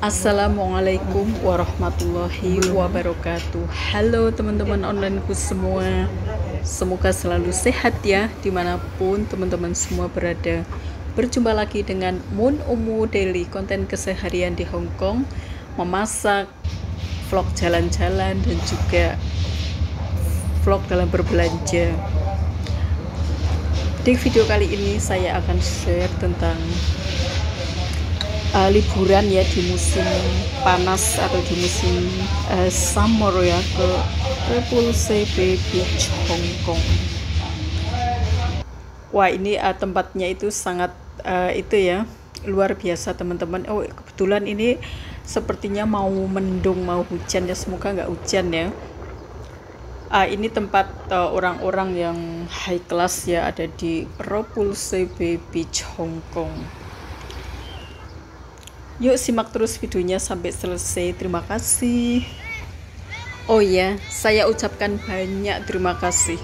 Assalamualaikum warahmatullahi wabarakatuh. Halo teman-teman onlineku semua. Semoga selalu sehat ya Di mana pun teman-teman semua berada. Berjumpa lagi dengan Moon Umu Daily Konten keseharian di Hong Kong. Memasak Vlog jalan-jalan Dan juga Vlog dalam berbelanja. Di video kali ini saya akan share tentang uh, liburan ya di musim panas atau di musim uh, summer ya ke Repulse Beach Hong Kong. Wah ini uh, tempatnya itu sangat uh, itu ya luar biasa teman-teman. Oh kebetulan ini sepertinya mau mendung mau hujan ya semoga nggak hujan ya. Uh, ini tempat orang-orang uh, yang high class ya ada di Repulse Beach Hong Kong. Yuk simak terus videonya sampai selesai. Terima kasih. Oh ya, saya ucapkan banyak terima kasih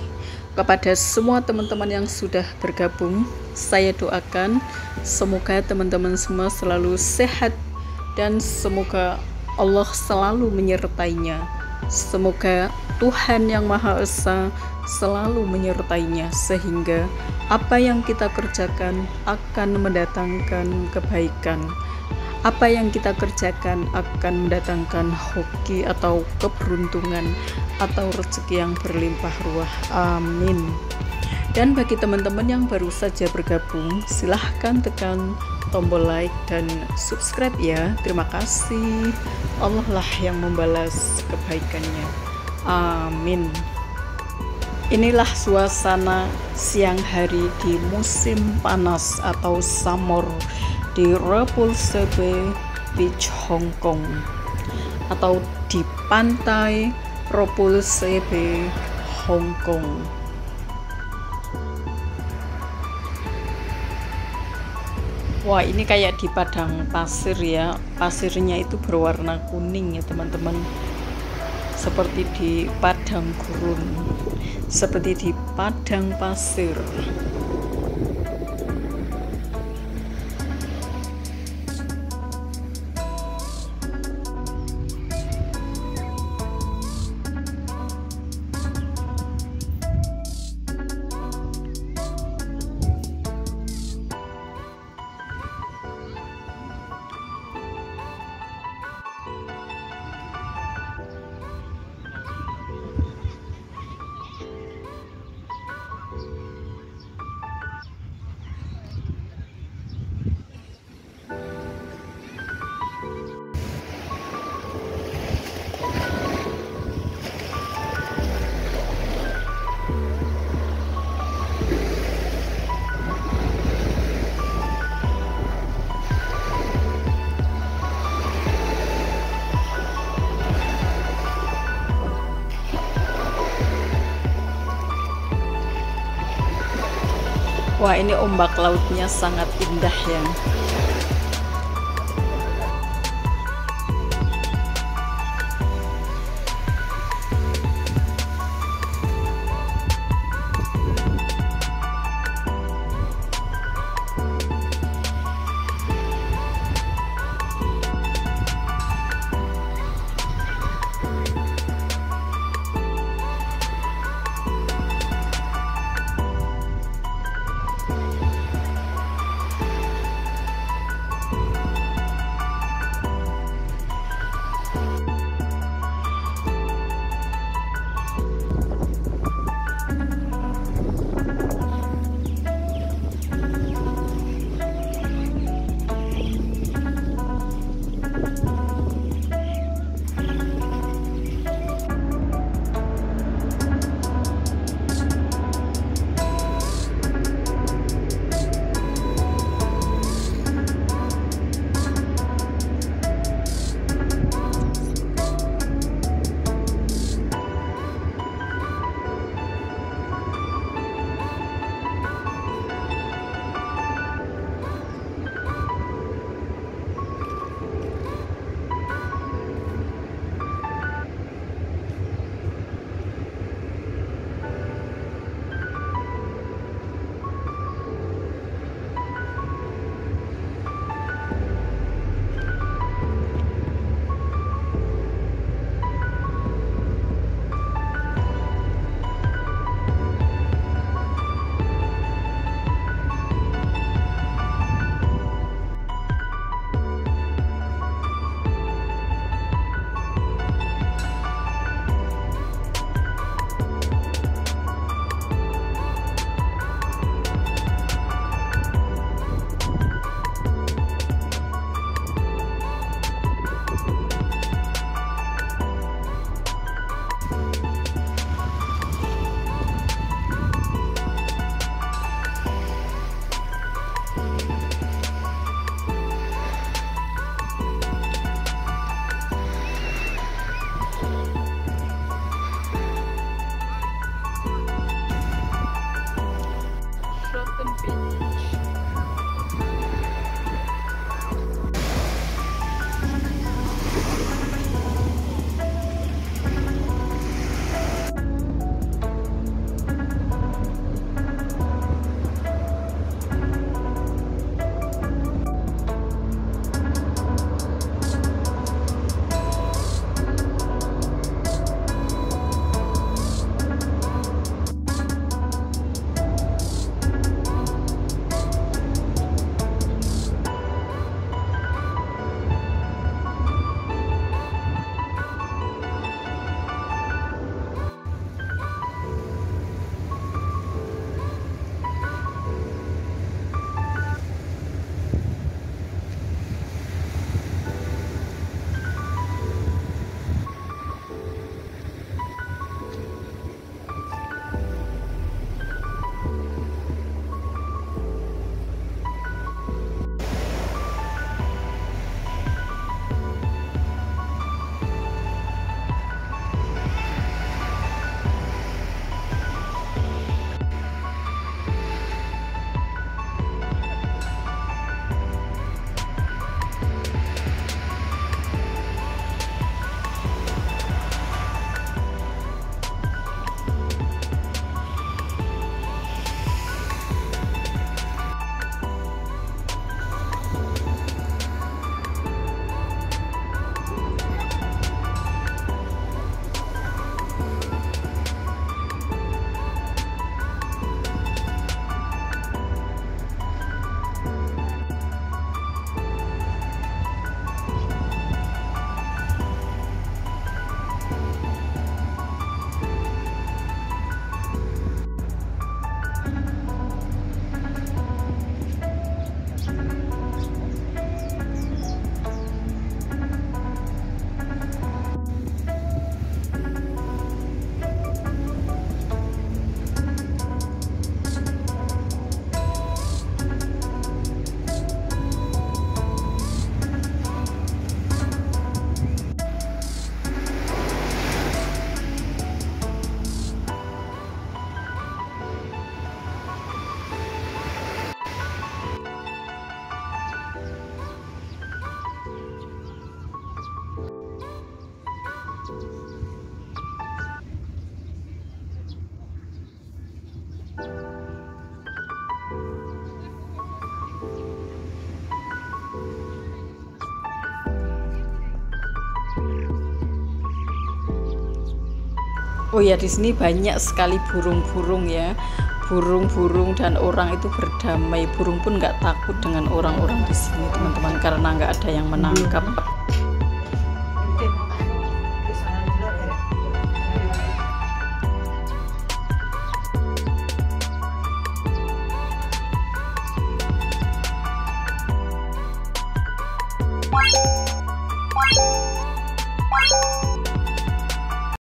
kepada semua teman-teman yang sudah bergabung. Saya doakan semoga teman-teman semua selalu sehat dan semoga Allah selalu menyertainya. Semoga Tuhan Yang Maha Esa selalu menyertainya sehingga apa yang kita kerjakan akan mendatangkan kebaikan apa yang kita kerjakan akan mendatangkan hoki atau keberuntungan atau rezeki yang berlimpah ruah. Amin. Dan bagi teman-teman yang baru saja bergabung, silahkan tekan tombol like dan subscribe ya. Terima kasih. Allah lah yang membalas kebaikannya. Amin. Inilah suasana siang hari di musim panas atau summer di Repulse Beach Hong Kong atau di pantai Repulse Hong Kong. Wah ini kayak di padang pasir ya. Pasirnya itu berwarna kuning ya teman-teman. Seperti di padang gurun. Seperti di padang pasir Wah ini ombak lautnya sangat indah ya Oh ya di sini banyak sekali burung-burung ya. Burung-burung dan orang itu berdamai. Burung pun nggak takut dengan orang-orang di sini teman-teman karena nggak ada yang menangkap